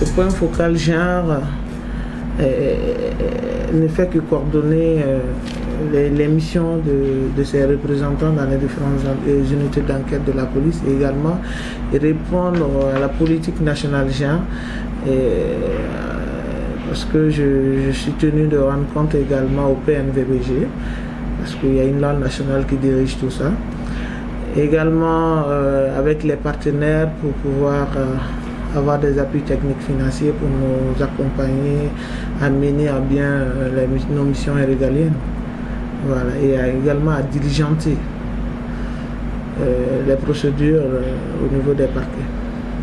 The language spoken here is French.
Le point focal genre ne fait que coordonner les, missions de, ses représentants dans les différentes unités d'enquête de la police et également répondre à la politique nationale genre. parce que je, suis tenu de rendre compte également au PNVBG, parce qu'il y a une langue nationale qui dirige tout ça. Également euh, avec les partenaires pour pouvoir euh, avoir des appuis techniques financiers pour nous accompagner à mener à bien euh, nos missions régaliennes. Voilà, et également à diligenter les procédures au niveau des parquets.